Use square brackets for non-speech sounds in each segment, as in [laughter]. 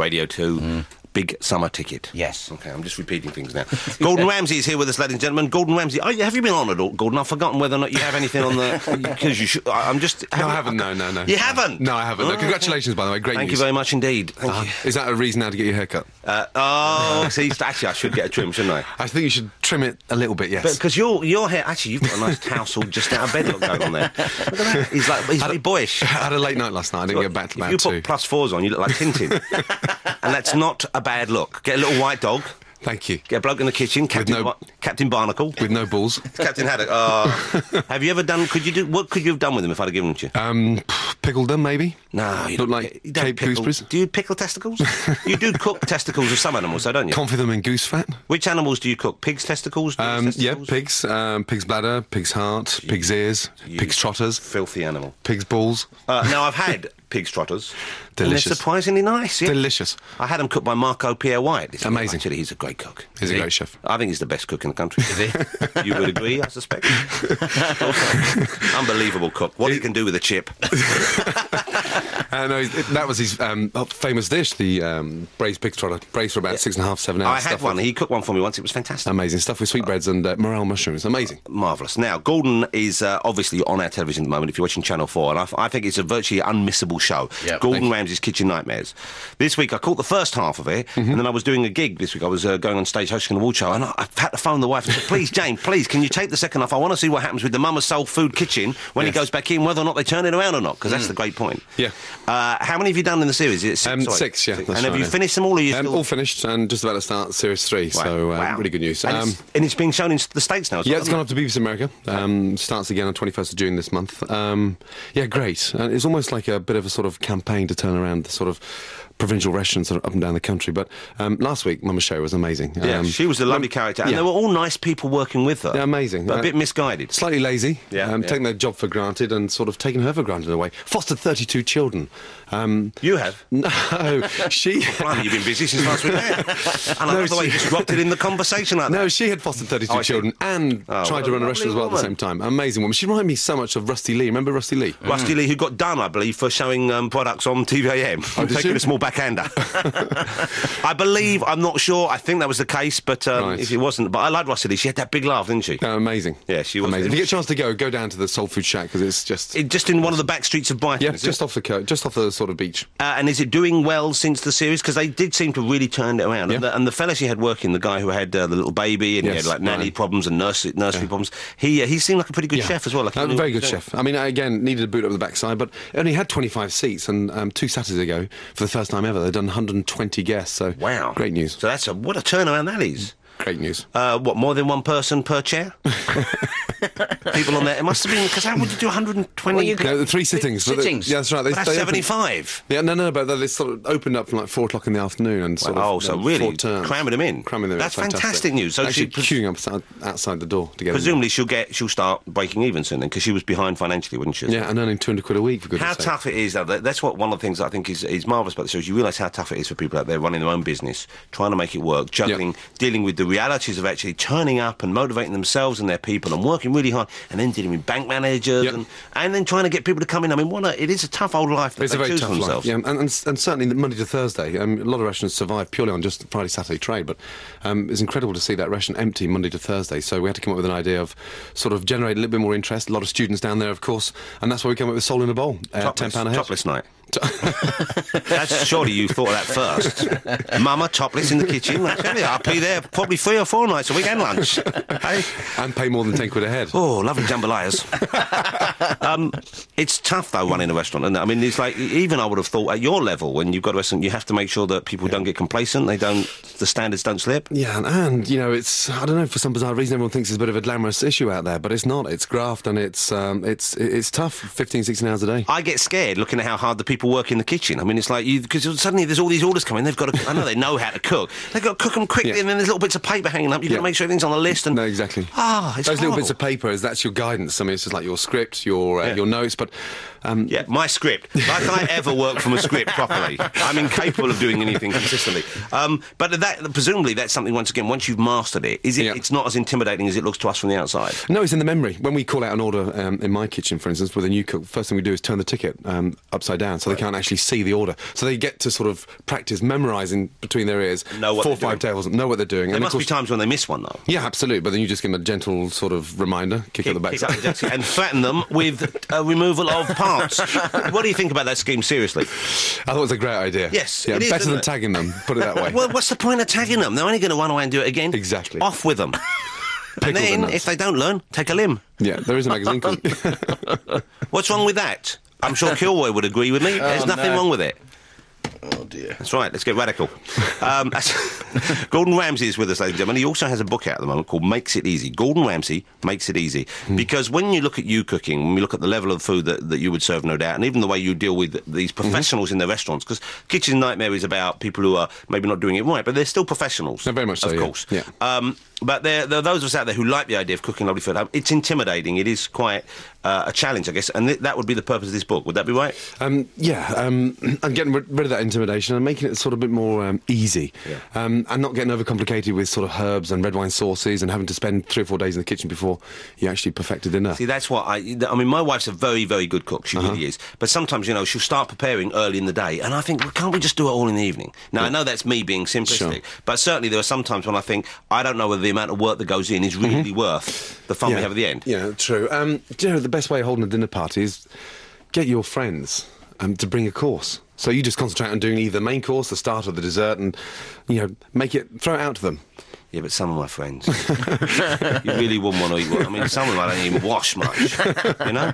Radio 2. Mm. Big summer ticket. Yes. Okay, I'm just repeating things now. [laughs] Gordon Ramsay is here with us, ladies and gentlemen. Gordon Ramsay, oh, have you been on at all, Gordon? I've forgotten whether or not you have anything on the. [laughs] Because you should. I'm just. No, I haven't. No, no, no. You haven't? No, I haven't. No, Oh. congratulations, by the way. Great Thank news. you very much indeed. Thank Uh, you. Is that a reason now to get your hair cut? Uh, oh, see, [laughs] actually, I should get a trim, shouldn't I? I think you should trim it a little bit. Yes. Because your your hair, actually, you've got a nice tousled just out of bed look going on there. Look at that. He's like he's very boyish. I had a late night last night. I didn't get back to if you put two. plus fours on, you look like Tintin, and that's not a bad look. Get a little white dog. Thank you. Get a bloke in the kitchen, Captain no- Bar- Captain Barnacle. With no balls. [laughs] Captain Haddock. Oh. [laughs] have you ever done? Could you do? What could you have done with them if I'd have given them to you? Um, pickled them maybe. no, you look don't- like you don't Cape pickle- gooseberries. Do you pickle testicles? you do cook [laughs] testicles of some animals, though, don't you? Confit them in goose fat. Which animals do you cook? Pigs' testicles? Um, yeah, pigs, um, pig's bladder, pig's heart, pig's ears, pig's trotters, Filthy animal. pig's balls. Uh, now I've had pig's trotters. Delicious. they're surprisingly nice. Yeah. Delicious. I had them cooked by Marco Pierre White. This week. Amazing. Actually, he's a great cook. He's a great chef. I think he's the best cook in the country. Is he? [laughs] you would agree, I suspect. [laughs] Unbelievable cook. What he can do with a chip. [laughs] [laughs] Uh, no, it- that was his um, uh, famous dish, the um, braised pig trotter. Braised for about six and a half, seven hours. I had one. with- He cooked one for me once. It was fantastic. Amazing stuff with sweetbreads and uh, morel mushrooms. Amazing. Marvellous. Now, Gordon is uh, obviously on our television at the moment if you're watching Channel 4, and I, I think it's a virtually unmissable show. Yeah, Gordon thank you. Ramsay's Kitchen Nightmares. This week I caught the first half of it, Mm-hmm. and then I was doing a gig this week. I was uh, going on stage hosting an award show, and I, I had to phone the wife and said, please, Jane, please, can you take the second half? I want to see what happens with the Mama Soul Food Kitchen when he Yes. Mm. goes back in, whether or not they turn it around or not, because that's the great point. Yeah. Uh, how many have you done in the series? Six? Um, six, yeah, that's And have right, you yeah. finished them all, or are you Um, still... all finished and just about to start series three. So uh, Wow. really good news. And, Um, it's, and it's being shown in the States now yeah, well, it's gone up to BBC America. Um, starts again on 21st of June this month. Um, yeah, great. Uh, it's almost like a bit of a sort of campaign to turn around the sort of provincial restaurants sort of up and down the country. But um, last week, Mama Show was amazing. Yeah, Um, she was a lovely character, and yeah. they were all nice people working with her. They're amazing. but a Uh, bit misguided. Slightly lazy, Yeah, um, yeah. taking their job for granted and sort of taking her for granted in a way. Fostered 32 children. Um, You have. [laughs] no, she. [laughs] Blimey, you've been busy since last week. and I No, love the way you she- just dropped it in the conversation like [laughs] No, she had fostered 32 Oh, I see. children and Oh, tried what to run a restaurant as well lovely at the same time. Amazing woman. She reminded me so much of Rusty Lee. Remember Rusty Lee? Rusty Lee, who got done, I believe, for showing um, products on TV-am. Oh, did taking she? a small backhander. [laughs] I believe, I'm not sure, I think that was the case, but um, Right. if it wasn't, but I liked Rusty She had that big laugh, didn't she? No, amazing. Yeah, she was- amazing. If you get a chance to go, go down to the Soul Food Shack because it's just It, just in one of the back streets of Brighton. yeah, it? just off the coast, just off the sort of beach. Uh, and is it doing well since the series? Because they did seem to really turn it around. And, the, and the fella she had working, the guy who had uh, the little baby and he had like nanny Ryan. problems and nursery, nursery problems, he uh, he seemed like a pretty good Yeah. chef as well. Like very good chef. I mean, again, needed a boot up the backside, but only had 25 seats, and um, two Saturdays ago, for the first time ever, They've done 120 guests. So. Wow, great news. So that's a what a turnaround that is. Great news. Uh, what more than one person per chair? [laughs] People on there. It must have been because how would you do 120? Well, you? No, the three sittings. but the- sittings. yeah, that's right. They, But that's they opened- 75. Yeah, no, no, but they sort of opened up from like four o'clock in the afternoon and sort oh, of so um, really four terms. cramming them in. Cramming them in. That's Fantastic. fantastic news. So Actually she- queuing up outside, outside the door to get in. Presumably she'll get she'll start breaking even soon then because she was behind financially, wouldn't she? Yeah, and earning 200 quid a week for goodness How sake. tough it is, though. That's what one of the things I think is, is marvellous about the show. Is you realise how tough it is for people out there running their own business, trying to make it work, juggling, dealing with the realities of actually turning up and motivating themselves and their people, and working really hard, and then dealing with bank managers, Yep. and, and then trying to get people to come in. I mean, what a, it is a tough old life that It's they a very choose tough for life. Yeah, and, and, and certainly the Monday to Thursday. Um, a lot of restaurants survive purely on just Friday, Saturday trade, but um, it's incredible to see that restaurant empty Monday to Thursday. So we had to come up with an idea of sort of generate a little bit more interest. A lot of students down there, of course, and that's why we came up with Soul in a Bowl. Uh, Topless, £10 a head. topless night. That's surely you thought of that first. Mama topless in the kitchen. I'll be there probably three or four nights a week and lunch. Hey? And pay more than 10 quid a head. Oh, lovely jambalayas. um, it's tough though running a restaurant, isn't it? I mean, it's like even I would have thought at your level when you've got a restaurant, you have to make sure that people don't get complacent. They don't, the standards don't slip. Yeah, and, and you know, it's I don't know for some bizarre reason everyone thinks it's a bit of a glamorous issue out there, but it's not. It's graft and it's um, it's it's tough. 15, 16 hours a day. I get scared looking at how hard the people work in the kitchen. I mean, it's like you because suddenly there's all these orders coming. They've got to. I know they know how to cook. They've got to cook them quickly, Yeah. and then there's little bits of paper hanging up. You've got to make sure everything's on the list. And No, exactly. Ah, it's Those little bits of paper is that's your guidance. I mean, it's just like your script, your uh, Yeah. your notes, but um, Yeah, my script. Like I ever work from a script properly. I'm incapable of doing anything consistently. Um, but that presumably that's something. Once again, once you've mastered it, is it? Yeah. It's not as intimidating as it looks to us from the outside. No, it's in the memory. When we call out an order um, in my kitchen, for instance, with a new cook, first thing we do is turn the ticket um, upside down. So they can't actually see the order. So they get to sort of practice memorising between their ears Know what four or five doing. tables, know what they're doing. There and must of be times when they miss one, though. yeah, absolutely. But then you just give them a gentle sort of reminder, kick, at the back. up backside. the desk and threaten them with uh, removal of parts. [laughs] what do you think about that scheme, seriously? I thought it was a great idea. Yes, yeah, it is, better than it? tagging them. Put it that way. [laughs] Well, what's the point of tagging them? They're only going to run away and do it again. Exactly. Off with them. [laughs] and then, if they don't learn, take a limb. yeah, there is a magazine called. What's wrong with that? I'm sure [laughs] Kilroy would agree with me. There's nothing no. wrong with it. Oh dear. That's right. Let's get radical. Um, [laughs] Gordon Ramsay is with us, ladies and gentlemen. He also has a book out at the moment called "Makes It Easy." Gordon Ramsay makes it easy because when you look at you cooking, when we look at the level of food that, that you would serve, no doubt, and even the way you deal with these professionals in the restaurants, because Kitchen Nightmare is about people who are maybe not doing it right, but they're still professionals. No, very much so, of yeah. course. Yeah. Um, but there, there are those of us out there who like the idea of cooking lovely food. Um, It's intimidating. It is quite uh, a challenge, I guess, and th- that would be the purpose of this book. Would that be right? Um, yeah, um, [clears throat] and getting rid rid of that intimidation and making it sort of a bit more um, easy, Yeah. um, and not getting overcomplicated with sort of herbs and red wine sauces and having to spend three or four days in the kitchen before you actually perfect a dinner. See, that's what I. I mean, my wife's a very, very good cook. She Uh-huh. really is. But sometimes, you know, she'll start preparing early in the day, and I think, well, can't we just do it all in the evening? Now, I know that's me being simplistic, Sure. but certainly there are some times when I think I don't know whether the amount of work that goes in is really worth the fun we have at the end. Mm-hmm. Yeah, true. Um, do you know the best way of holding a dinner party is get your friends um, to bring a course. So you just concentrate on doing either the main course, the start, or the dessert, and you know make it throw it out to them. Yeah, but some of my friends, [laughs] you really wouldn't want to eat one. I mean, some of them I don't even wash much, you know?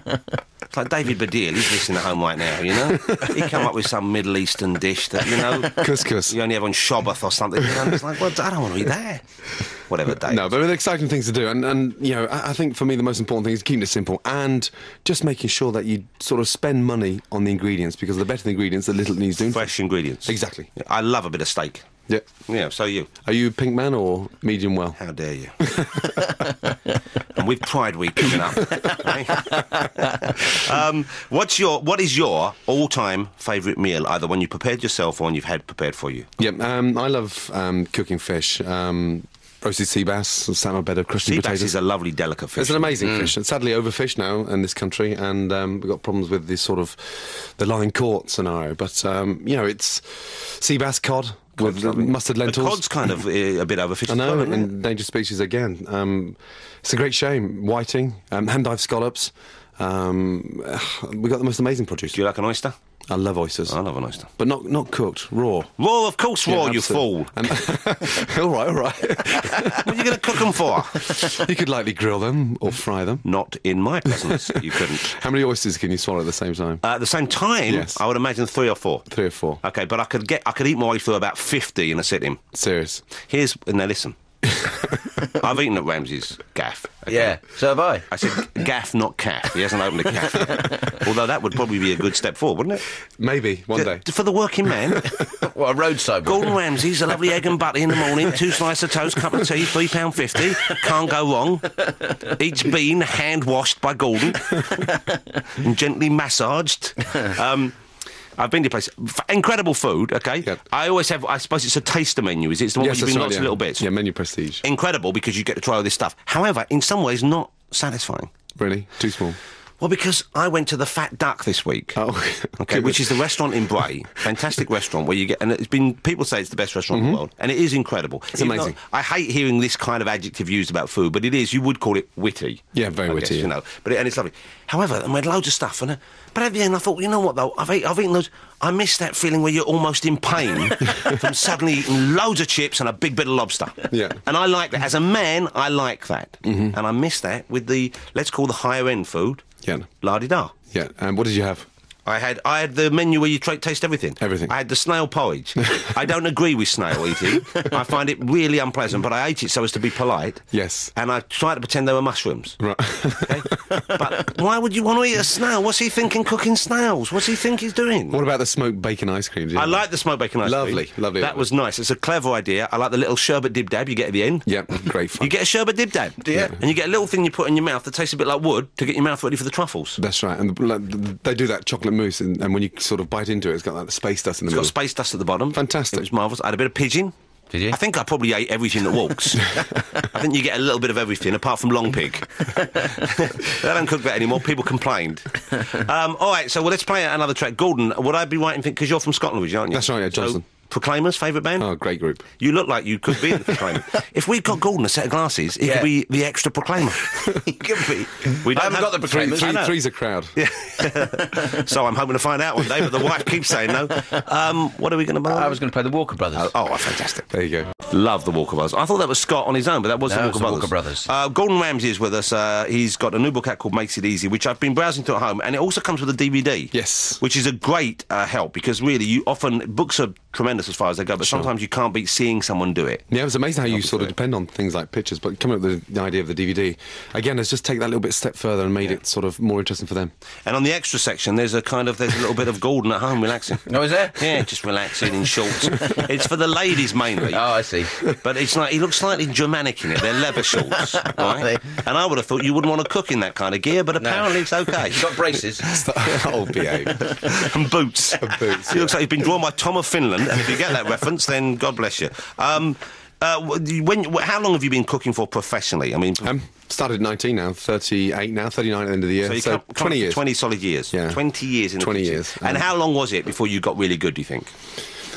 It's like David Baddiel, he's listening at home right now, you know? He come up with some Middle Eastern dish that, you know, Couscous. you only have on Shabbat or something. You know? It's like, well, I don't want to eat that. Whatever, Dave. No, but they're exciting things to do, and, and you know, I, I think for me the most important thing is keeping it simple and just making sure that you sort of spend money on the ingredients because the better the ingredients, the little it needs doing. Fresh ingredients. Exactly. I love a bit of steak. Yeah. Yeah, so you. Are you pink man or medium well? How dare you? [laughs] and with pride Week coming up. [laughs] um, what's your what is your all time favourite meal, either one you prepared yourself or one you've had prepared for you? Yeah, um, I love um, cooking fish. Um, roasted sea bass, sat on a bed of crusty Sea bass potatoes. is a lovely delicate fish. It's an amazing fish. It's sadly overfished now in this country, and um, we've got problems with this sort of the line caught scenario. But um, you know, it's sea bass, cod with mustard The lentils. cod's kind of uh, a bit overfished. I know, well, and endangered species again. Um, it's a great shame. Whiting, um, hand dive scallops. Um, [sighs] we got the most amazing produce. Do you like an oyster? I love oysters, I love an oyster. but not not cooked, raw. Raw, of course, raw, Yeah, you fool. And [laughs] all right, all right. what are you going to cook them for? you could lightly grill them or fry them. Not in my presence. You couldn't. [laughs] How many oysters can you swallow at the same time? Uh, at the same time, Yes. I would imagine three or four. Three or four. Okay, but I could get, I could eat my way through about fifty in a sitting. Serious. Here's now. Listen, [laughs] I've eaten at Ramsay's gaff. okay? Yeah. So have I. I said gaff, not calf. He hasn't opened a calf. [laughs] Although that would probably be a good step forward, wouldn't it? Maybe one day. For the working man, [laughs] What a roadside. book. Gordon Ramsay's a lovely egg and butter in the morning, two slices of toast, cup of tea, three pound fifty. Can't go wrong. Each bean hand washed by Gordon and gently massaged. Um, I've been to places. F- Incredible food, okay? Yep. I always have, I suppose it's a taster menu, is it? It's the one Yes, where you that's bring right, lots yeah. of little bits. Yeah, menu prestige. Incredible because you get to try all this stuff. However, in some ways, not satisfying. Really? Too small. Well, because I went to the Fat Duck this week. Oh, [laughs] Okay, which is the restaurant in Bray, fantastic restaurant where you get, and it's been people say it's the best restaurant in the world, and it is incredible. It's amazing. I hate hearing this kind of adjective used about food, but it is. You would call it witty. Yeah, very I witty, guess, yeah. You know, but it, and it's lovely. However, and we had loads of stuff, and uh, but at the end I thought, you know what though, I've, ate, I've eaten those. I miss that feeling where you're almost in pain [laughs] from suddenly eating loads of chips and a big bit of lobster. Yeah. and I like that as a man. I like that, mm-hmm. and I miss that with the let's call the higher end food. Yeah. La di da. Yeah. And what did you have? I had I had the menu where you tra- taste everything. Everything. I had the snail porridge. [laughs] I don't agree with snail eating. I find it really unpleasant, but I ate it so as to be polite. Yes. And I tried to pretend they were mushrooms. Right. Okay? [laughs] but why would you want to eat a snail? What's he thinking cooking snails? What's he think he's doing? what about the smoked bacon ice cream? I like the smoked bacon ice Lovely, cream. lovely. Lovely. That was nice. It's a clever idea. I like the little sherbet dib dab you get at the end. Yeah, great fun. You get a sherbet dib dab. Yeah. And you get a little thing you put in your mouth that tastes a bit like wood to get your mouth ready for the truffles. That's right. And the, like, they do that chocolate mousse, and, and when you sort of bite into it, it's got like the space dust in the It's got middle. space dust at the bottom. Fantastic. It was marvellous. I had a bit of pigeon. Did you? I think I probably ate everything that walks. [laughs] I think you get a little bit of everything, apart from long pig. [laughs] they don't cook that anymore. People complained. [laughs] Um, all right, so well, let's play another track. Gordon, would I be right in thinking because you're from Scotland, aren't you? That's right, yeah, So, Johnson. Proclaimers, favourite band? Oh, great group. You look like you could be the Proclaimers. [laughs] if we got Gordon a set of glasses, he Yeah. could be the extra Proclaimer. [laughs] He could be. We don't haven't have- got the Three, proclaimers. three, I know. three's a crowd. [laughs] so I'm hoping to find out one day, but the wife keeps saying no. Um, what are we going to buy? I was going to play the Walker Brothers. Oh, oh, fantastic. There you go. Love the Walker Brothers. I thought that was Scott on his own, but that was No, the Walker the Brothers. Walker Brothers. Uh, Gordon Ramsay is with us. Uh, he's got a new book out called Makes It Easy, which I've been browsing through at home, and it also comes with a DVD. Yes. Which is a great uh, help because really, you often books are tremendous as far as they go, but sometimes you can't beat seeing someone do it. Yeah, it was amazing how you sort of depend on things like pictures, but coming up with the idea of the DVD, again, has just take that little bit step further and made it sort of more interesting for them. And on the extra section, there's a kind of there's a little bit of Gordon at home relaxing. [laughs] Oh, is there? Yeah, just relaxing in shorts. [laughs] it's for the ladies mainly. Oh, I see. But it's like he looks slightly Germanic in it. They're leather shorts, [laughs] right? And I would have thought you wouldn't want to cook in that kind of gear, but apparently it's okay. You got braces. oh, behave. and boots. boots, He looks like he's been drawn by Tom of Finland, and if you get that reference, then God bless you. Um, uh, when, how long have you been cooking for professionally? I mean, Um, started 19 now, 38 now, 39 at the end of the year. so you So, come- come 20 years. 20 solid years. Yeah. 20 years in the 20 kitchen. years, And um, how long was it before you got really good, do you think?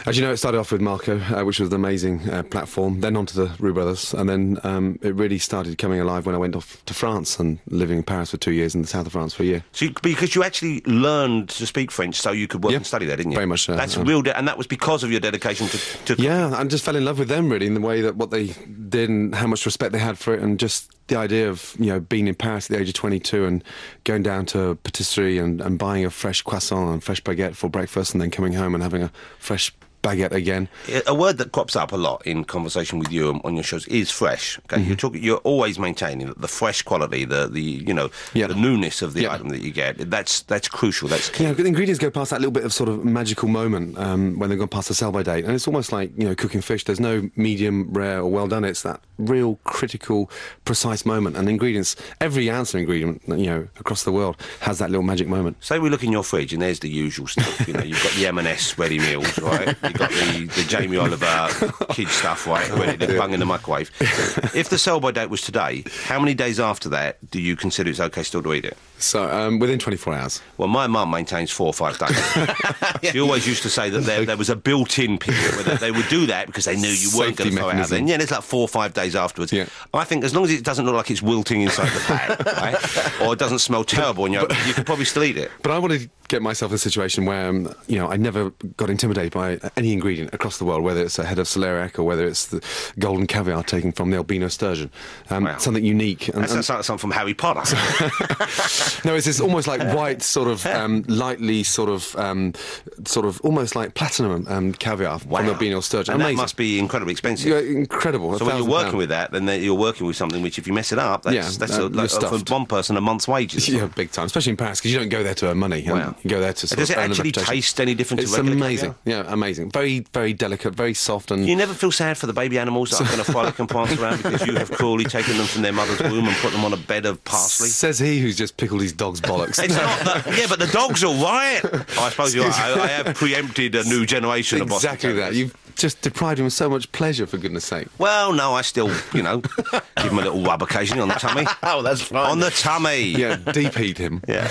As you know, it started off with Marco, uh, which was an amazing uh, platform, then onto the Roux Brothers, and then um, it really started coming alive when I went off to France and living in Paris for two years in the south of France for a year. So you, because you actually learned to speak French so you could work Yeah, and study there, didn't you? very much so, That's um, real, de- and that was because of your dedication to, to Yeah, I just fell in love with them really in the way that what they did and how much respect they had for it, and just the idea of you know being in Paris at the age of 22 and going down to a patisserie and, and buying a fresh croissant and fresh baguette for breakfast, and then coming home and having a fresh baguette again. A word that crops up a lot in conversation with you on- on your shows is fresh. Okay, Mm-hmm. you're talking. You're always maintaining that the fresh quality, the the you know Yeah. the newness of the Yeah. item that you get. That's that's crucial. That's key. Yeah, the ingredients go past that little bit of sort of magical moment um, when they've gone past the sell by date, and it's almost like you know cooking fish. There's no medium, rare, or well done. It's that real critical, precise moment. And ingredients, every ounce of ingredient, you know, across the world has that little magic moment. Say we look in your fridge and there's the usual stuff. You know, you've got the M&S ready meals, right? [laughs] You've got the, the Jamie Oliver kid stuff, right? Ready to bung in the microwave. If the sell by date was today, how many days after that do you consider it's okay still to eat it? So um, within 24 hours. Well, my mum maintains four or five days. [laughs] She always used to say that there, there was a built-in period where they, they would do that because they knew you weren't going to throw it out then. Yeah, and it's like four or five days afterwards. Yeah. I think as long as it doesn't look like it's wilting inside the pack, [laughs] right? or it doesn't smell terrible, and you you could probably still eat it. But I wanted to get myself in a situation where, um, you know, I never got intimidated by any ingredient across the world, whether it's a head of celeriac or whether it's the golden caviar taken from the albino sturgeon. Um, Wow. Something unique. And, That and- sounds like something from Harry Potter. [laughs] no, it's this almost like [laughs] white, sort of [laughs] um, lightly, sort of, um, sort of almost like platinum um, caviar from the sturgeon. And Amazing. that must be incredibly expensive. Yeah, incredible. so when you're working pound. with that, then you're working with something which, if you mess it up, that's, Yeah, that's uh, a, like, for one person a month's wages. [laughs] Yeah, big time, especially in Paris, because you don't go there to earn money. and Wow. You go there to sort Does of it actually taste any different to It's regular amazing. Yeah, amazing. Very, very delicate, very soft, and You never feel sad for the baby animals that are going to frolic and prance around because you have cruelly taken them from their mother's womb and put them on a bed of parsley. says he who's just pickled his dog's bollocks. It's not the, yeah, but the dog's all right. [laughs] I suppose you're right. I, I have preempted a new generation of Boston exactly that. You've just deprived him of so much pleasure, for goodness sake. Well, no, I still, you know, [laughs] give him a little rub occasionally on the tummy. [laughs] Oh, that's fine. on the tummy. Yeah, deep heat him. [laughs] Yeah,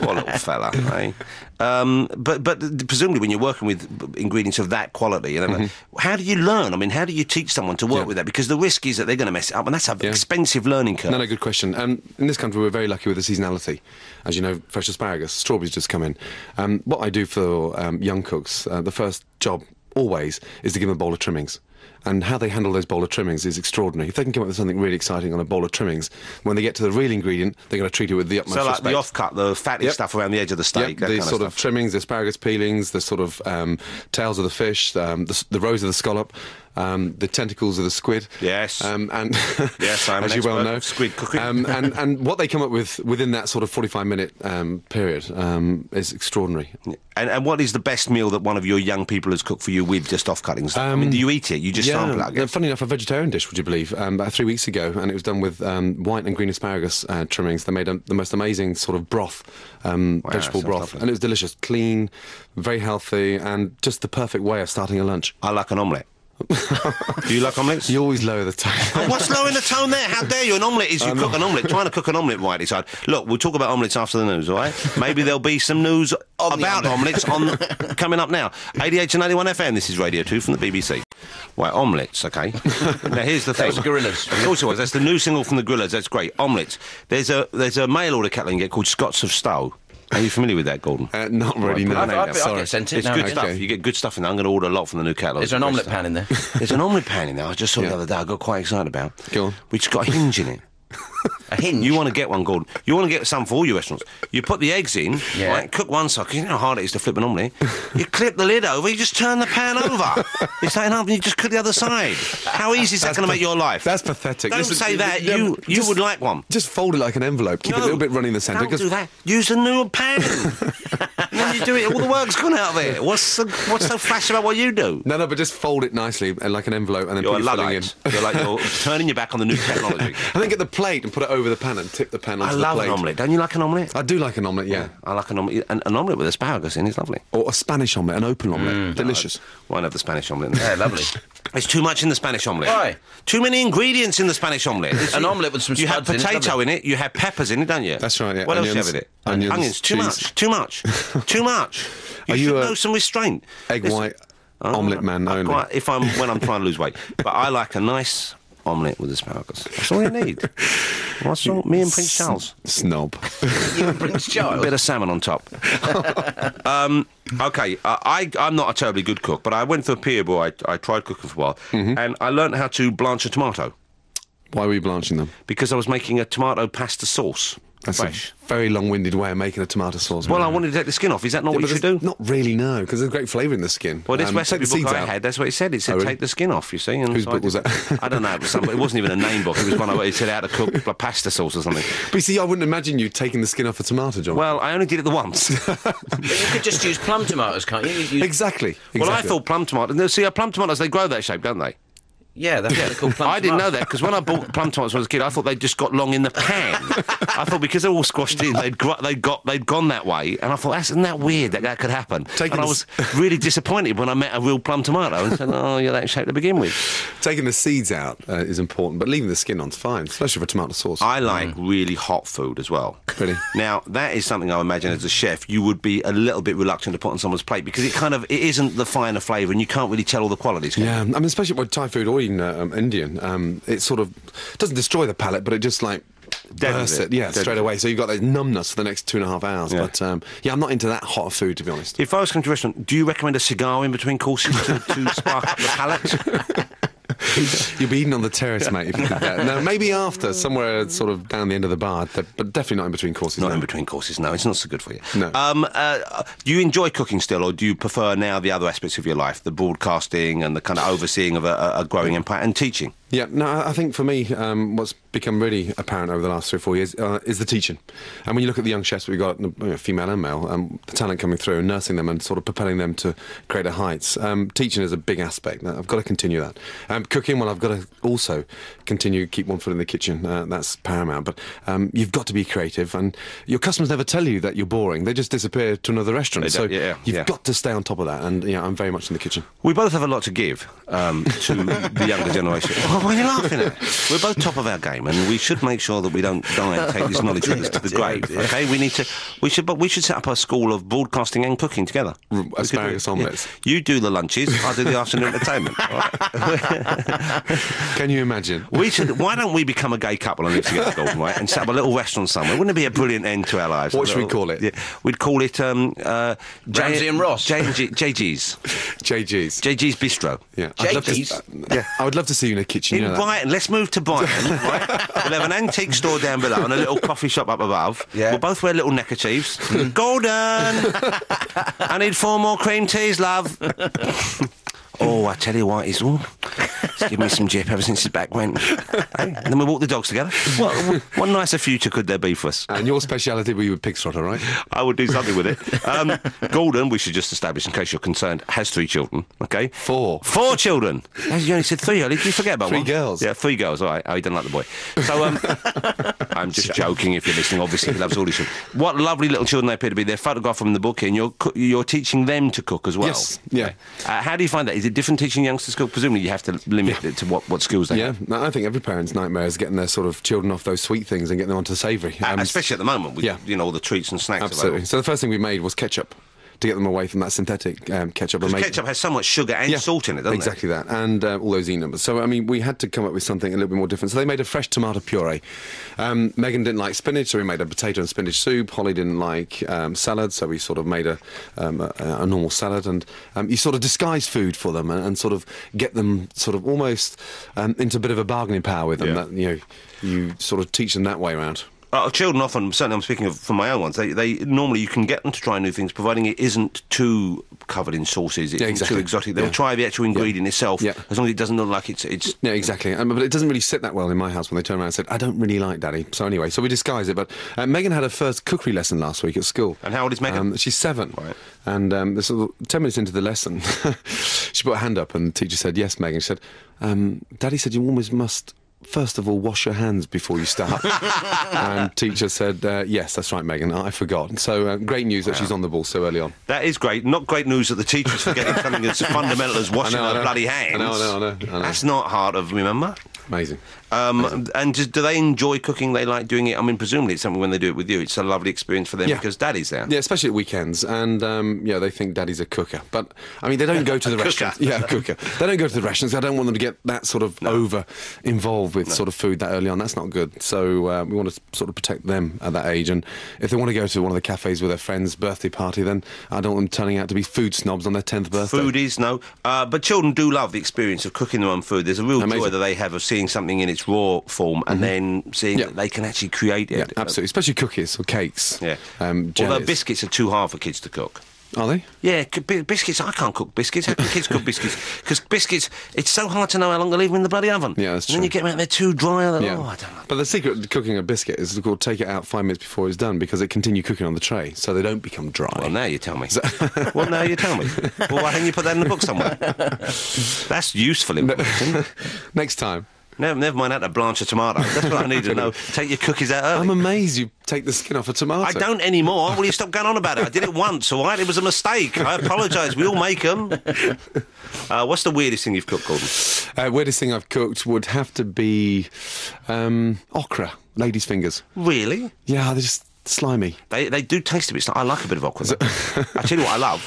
poor little fella. Eh? Um, but but presumably when you're working with ingredients of that quality, and then, how do you learn? I mean, how do you teach someone to work Mm-hmm. Yeah. with that? Because the risk is that they're going to mess it up, and that's an Yeah. expensive learning curve. No, no, good question. Um, in this country, we're very lucky with the seasonality. As you know, fresh asparagus, strawberries just come in. Um, what I do for um, young cooks, uh, the first job always is to give them a bowl of trimmings. And how they handle those bowl of trimmings is extraordinary. If they can come up with something really exciting on a bowl of trimmings, when they get to the real ingredient, they're going to treat it with the utmost respect. So like respect. the off-cut, the fatty Yep. stuff around the edge of the steak, Yep, the sort of of, trimmings, the asparagus peelings, the sort of um, tails of the fish, um, the, the roes of the scallop, um, the tentacles of the squid. Yes. Um, and [laughs] Yes, I'm [laughs] as you well know, squid cooking. Um, and, [laughs] and what they come up with within that sort of 45 minute um, period um, is extraordinary. And, and what is the best meal that one of your young people has cooked for you with just off-cuttings? I mean, do you eat it? You just sample it? Funny enough, a vegetarian dish, would you believe? Um, about three weeks ago, and it was done with um, white and green asparagus uh, trimmings. They made a, the most amazing sort of broth, um, Wow, vegetable broth, lovely. and it was delicious, clean, very healthy, and just the perfect way of starting a lunch. I like an omelette. Do you like omelettes? You always lower the tone. Oh, what's low in the tone there? How dare you? An omelette is you cook an omelette. Trying to cook an omelette right inside. Look, we'll talk about omelettes after the news, all right? Maybe there'll be some news about omelettes on coming up now. 88 and 81 FM. This is Radio 2 from the BBC. Right, omelettes, okay? now here's the thing. was the Gorillaz. Of course it was. That's the new single from the Gorillaz. That's great. Omelettes. There's a there's a mail order kettle get called Scotts of Stow. Are you familiar with that, Gordon? Uh, not really, no. Right, I, I, I Sorry. get sent it It's now. good and stuff. You get good stuff in there. I'm going to order a lot from the new catalogue. Is there an omelette pan in there? There's an omelette pan in there. I just saw Yeah. the other day. I got quite excited about. Go on. Which got a hinge in it. A hinge. You want to get one, Gordon. You want to get some for all your restaurants. You put the eggs in, Yeah. right? Cook one side. you know how hard it is to flip an omelette. you clip the lid over. You just turn the pan over. [laughs] it's like enough, and you just cook the other side. How easy is that going to make your life? That's pathetic. Don't Listen, say that. no, You you just- would like one. Just fold it like an envelope. Keep it a little bit running in the centre. Don't do that. Use a new pan. [laughs] and then you do it. All the work's gone out of it. What's so, what's so flash about what you do? No, no, but just fold it nicely uh, like an envelope and then You're a put your filling in. luddite. You're like you're [laughs] turning your back on the new technology. I think get the plate and put it over the pan and tip the pan onto I the love plate. an omelette. Don't you like an omelette? I do like an omelette, yeah. I like an omelette. An, an omelette with asparagus in is lovely. Or a Spanish omelette, an open omelette. Delicious. Why not the Spanish omelette. Yeah, lovely. [laughs] There's too much in the Spanish omelette. Why? Too many ingredients in the Spanish omelette. It's- An omelette with some You have spuds in it, potato in it. You have peppers in it, don't you? That's right, yeah. What else Onions, do you have in it? onions, Too cheese. much. Too much. [laughs] too much. You Are should you a know some restraint. Egg Listen, white omelette man I only. quite- if I'm when I'm trying to lose weight, [laughs] but I like a nice omelette with asparagus. That's all you need. [laughs] What's wrong? Me and Prince Charles. Snob. [laughs] you and Prince A Charles. bit of salmon on top. um, okay, uh, I, I'm not a terribly good cook, but I went through a period where I, I tried cooking for a while, Mm-hmm. and I learned how to blanch a tomato Why were you blanching them? because I was making a tomato pasta sauce. That's fresh. a very long-winded way of making a tomato sauce. Well, I wanted to take the skin off. Is that not Yeah, what you should do? Not really, no, because there's great flavour in the skin. Well, this Um, recipe take the book I out. had, that's what it said. It said Oh, really? take the skin off, you see. And Whose so I book was that? I don't know. It, was some, it wasn't even a name book. It was one of it said how to cook [laughs] a pasta sauce or something. But you see, I wouldn't imagine you taking the skin off a tomato, John. Well, I only did it the once. [laughs] But you could just use plum tomatoes, can't you? you use- exactly. Well, I thought plum tomatoes. no, See, plum tomatoes they grow that shape, don't they? Yeah, that's what they're called [laughs] plum I didn't know that because when I bought plum tomatoes when I was a kid, I thought they just got long in the pan. [laughs] I thought because they're all squashed in, they'd gro- they'd got they'd gone that way, and I thought that's isn't that weird that that could happen. Taking and I was [laughs] really disappointed when I met a real plum tomato and said, "Oh, you're that shape to begin with." Taking the seeds out uh, is important, but leaving the skin on's fine, especially for tomato sauce. I like really hot food as well. Really? Now that is something I imagine as a chef you would be a little bit reluctant to put on someone's plate because it kind of it isn't the finer flavour and you can't really tell all the qualities. can you? Yeah, I mean, especially with Thai food or uh, um, Indian, um, it sort of doesn't destroy the palate, but it just like bursts it. it, yeah, straight away. So you've got that numbness for the next two and a half hours. Yeah. But um, yeah, I'm not into that hot food to be honest. If I was coming to a restaurant, do you recommend a cigar in between courses to, to [laughs] spark up the palate? [laughs] You'll be eating on the terrace, mate. If you. No, maybe after, somewhere sort of down the end of the bar, but definitely not in between courses. Not no. in between courses, no. It's not so good for you. No. Um, uh, do you enjoy cooking still, or do you prefer now the other aspects of your life, the broadcasting and the kind of overseeing of a, a a growing empire and teaching? Yeah, no, I think for me, um, what's become really apparent over the last three or four years uh, is the teaching. And when you look at the young chefs we've got, you know, female and male, um, the talent coming through and nursing them and sort of propelling them to greater heights, um, teaching is a big aspect. I've got to continue that. Um, cooking, well, I've got to also continue keep one foot in the kitchen. Uh, that's paramount. But um, you've got to be creative, and your customers never tell you that you're boring. They just disappear to another restaurant. So yeah, you've yeah. got to stay on top of that. And yeah, I'm very much in the kitchen. We both have a lot to give um, to [laughs] the younger generation. What are you laughing at? [laughs] We're both top of our game, and we should make sure that we don't die and take this [laughs] knowledge with us to the grave. Okay, we need to. We should, but we should set up a school of broadcasting and cooking together. We could do it. asparagus omelettes. You do the lunches. I do the afternoon entertainment. [laughs] all right? Can you imagine? We should. Why don't we become a gay couple and live together, Gordon, right? And set up a little restaurant somewhere. Wouldn't it be a brilliant end to our lives? What A should we call it? Yeah, we'd call it um, uh, J- Ramsay and Ross. J- J- JG's. JG's. JG's Bistro. Yeah, I'd love to, JG's? yeah, I would love to see you in a kitchen. In you know that. Brighton, let's move to Brighton. [laughs] right? We'll have an antique store down below and a little coffee shop up above. Yeah. We'll both wear little neckerchiefs. Mm. Golden! I need four more cream teas, love. [laughs] oh, I tell you what, he's, all. Just give me some jip ever since his back went. And then we walk the dogs together. What, what nicer future could there be for us? And your speciality were you with pig trotter, right? I would do something with it. Um, Gordon, we should just establish, in case you're concerned, has three children. Okay, Four. Four children. You only said three earlier. Did you forget about Three one? girls. Yeah, three girls. All right. Oh, he doesn't like the boy. So um, [laughs] I'm just joking. If you're listening, obviously he loves all his children. What lovely little children they appear to be. They're photographed from the book, here, and you're you're teaching them to cook as well. Yes, yeah. Uh, how do you find that? Is it different teaching youngsters to cook? Presumably, you have to limit it to what, what skills they Yeah, have. no, I think every parent's nightmare is getting their sort of children off those sweet things and getting them onto the savoury. Um, especially at the moment with yeah. you know all the treats and snacks. absolutely. available. So the first thing we made was ketchup to get them away from that synthetic um, ketchup. Because ketchup has so much sugar and salt in it, doesn't exactly that, and uh, all those E numbers. So I mean, we had to come up with something a little bit more different. So they made a fresh tomato puree. Um, Megan didn't like spinach, so we made a potato and spinach soup. Holly didn't like um, salad, so we sort of made a, um, a, a normal salad. And um, you sort of disguise food for them and, and sort of get them sort of almost um, into a bit of a bargaining power with them. Yeah. That you know, you sort of teach them that way around. Uh, children often, certainly I'm speaking of from my own ones, they, they normally you can get them to try new things, providing it isn't too covered in sauces, it's Yeah, exactly. too exotic. They'll Yeah. try the actual ingredient itself, Yeah. as long as it doesn't look like it's it's. Yeah, exactly. Um, but it doesn't really sit that well in my house when they turn around and said, I don't really like Daddy. So anyway, so we disguise it. But uh, Megan had her first cookery lesson last week at school. And how old is Megan? Um, she's seven. Right. And um, this little, 10 minutes into the lesson, [laughs] she put her hand up and the teacher said, Yes, Megan. She said, um, Daddy said you always must. First of all, wash your hands before you start. [laughs] and teacher said, uh, "Yes, that's right, Megan. I forgot." So uh, great news that she's on the ball so early on. That is great. Not great news that the teacher's forgetting something as [laughs] fundamental as washing know, her bloody hands. I know, I know, I know, I know. That's not hard of remember. Amazing. Um, and just, do they enjoy cooking? They like doing it. I mean, presumably it's something when they do it with you. It's a lovely experience for them Yeah. because Daddy's there. Yeah, especially at weekends, and um, yeah, they think Daddy's a cooker. But I mean, they don't go to the [laughs] restaurants. Yeah, a cooker. They don't go to the restaurants. I don't want them to get that sort of over involved with sort of food that early on. That's not good. So uh, we want to sort of protect them at that age. And if they want to go to one of the cafes with their friend's birthday party, then I don't want them turning out to be food snobs on their tenth birthday. Foodies, no. Uh, but children do love the experience of cooking their own food. There's a real joy Amazing. Mm-hmm. that they have of seeing something in its raw form and then seeing Yeah. that they can actually create it. Yeah, absolutely. Especially cookies or cakes. Yeah. Um, Although biscuits are too hard for kids to cook. Are they? Yeah, biscuits. I can't cook biscuits. How can kids cook biscuits? [laughs] Because biscuits, it's so hard to know how long to leave them in the bloody oven. Yeah, that's and then you get them out, they're too dry. they're- Yeah. Oh, I don't know. But the secret to cooking a biscuit is to take it out five minutes before it's done because it continue cooking on the tray, so they don't become dry. Well, now you tell me. [laughs] well, now you tell me. [laughs] Well, why don't you put that in the book somewhere? That's useful information. Next time. Never, never mind how to blanch a tomato. That's what I need to know. [laughs] Take your cookies out early. I'm amazed you take the skin off a tomato. I don't anymore. Will you stop going on about it? I did it once, all right? It was a mistake. I apologise. We all make them. [laughs] Uh, what's the weirdest thing you've cooked, Gordon? Uh, weirdest thing I've cooked would have to be um, okra, ladies' fingers. Really? Yeah, they're just slimy. They, they do taste a bit. I like a bit of okra. [laughs] I tell you what I love.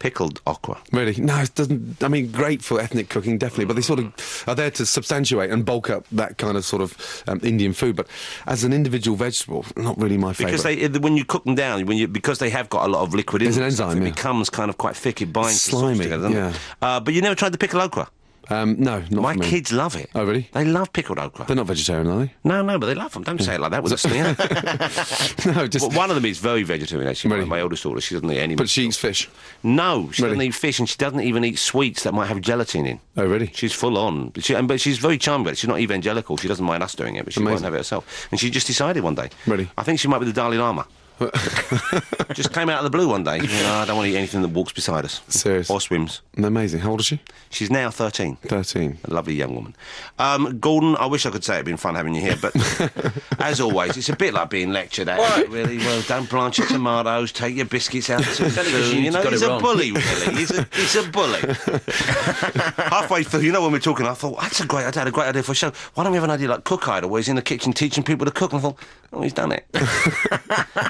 Pickled okra. Really? No, it doesn't. I mean, great for ethnic cooking, definitely. But they sort of are there to substantiate and bulk up that kind of sort of um, Indian food. But as an individual vegetable, not really my favourite. Because they, when you cook them down, when you because they have got a lot of liquid in There's them, an enzyme, it yeah. becomes kind of quite thick. It binds the Slimy, together. yeah. Uh, but you never tried the pickled okra. Um, no, not My for me. kids love it. Oh, really? They love pickled okra. They're not vegetarian, are they? No, no, but they love them. Don't say it like that with a [laughs] sneer. [laughs] no, just. Well, one of them is very vegetarian, actually. Really? My oldest daughter, she doesn't eat any. but she eats fish. no, she doesn't eat fish, and she doesn't even eat sweets that might have gelatin in. Oh, really? She's full on, but, she, and, but she's very charming. But she's not evangelical. She doesn't mind us doing it, but she won't have it herself. And she just decided one day. Really? I think she might be the Dalai Lama. [laughs] just came out of the blue one day. [laughs] You know, I don't want to eat anything that walks beside us Serious? or swims. Amazing. How old is she? She's now thirteen. 13. A lovely young woman. Um, Gordon, I wish I could say it'd been fun having you here, but [laughs] as always, it's a bit like being lectured at. Why? Really, well, don't blanch your tomatoes, take your biscuits out to soon. you know, he's a bully, really. He's a, he's a bully. Halfway through, you know, when we're talking, I thought, that's a great, I had a great idea for a show. Why don't we have an idea like Cook Idol, where he's in the kitchen teaching people to cook? And I thought, oh, he's done it.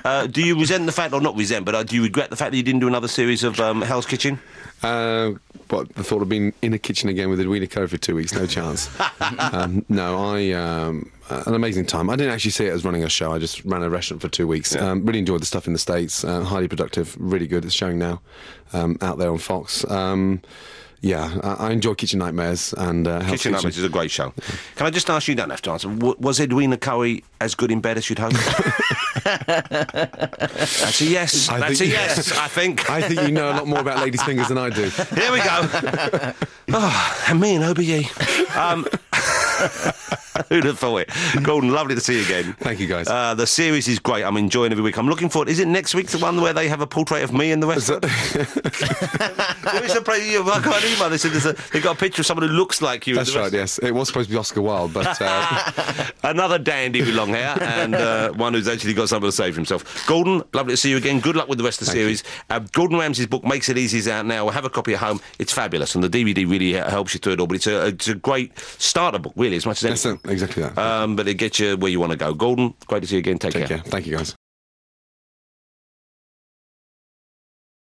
uh, do you resent the fact, or not resent, but uh, do you regret the fact that you didn't do another series of um, Hell's Kitchen? Uh, what, the thought of being in a kitchen again with Edwina Currie for two weeks? No chance. [laughs] um, no, I. Um, uh, an amazing time. I didn't actually see it as running a show. I just ran a restaurant for two weeks. Um, really enjoyed the stuff in the States. Uh, highly productive. Really good. It's showing now um, out there on Fox. Um, yeah, I, I enjoy Kitchen Nightmares and uh, Hell's Kitchen Nightmares is a great show. Can I just ask you, you don't have to answer, w- was Edwina Currie as good in bed as you'd hoped? [laughs] That's a yes. I That's think- a yes, I think. I think you know a lot more about ladies' fingers than I do. Here we go. oh, [laughs] and me and OBE. Um, [laughs] [laughs] who'd have thought it? Gordon, lovely to see you again. Thank you, guys. Uh, the series is great. I'm enjoying every week. I'm looking forward. Is it next week the one where they have a portrait of me in the restaurant? There is a [laughs] pra- you- I can't email. They said a, they've got a picture of someone who looks like you. That's the right. Yes, it was supposed to be Oscar Wilde, but uh, [laughs] Another dandy with long hair and uh, one who's actually got something to say for himself. Gordon, lovely to see you again. Good luck with the rest of the Thank series. Uh, Gordon Ramsay's book Makes It Easy is out now. We'll have a copy at home. It's fabulous, and the DVD really helps you through it all. But it's a, it's a great starter book, really, as much as anything. Exactly that. Um, but it gets you where you want to go. Gordon, great to see you again. Take, Take care. care. Thank you, guys.